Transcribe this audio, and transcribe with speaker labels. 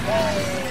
Speaker 1: woo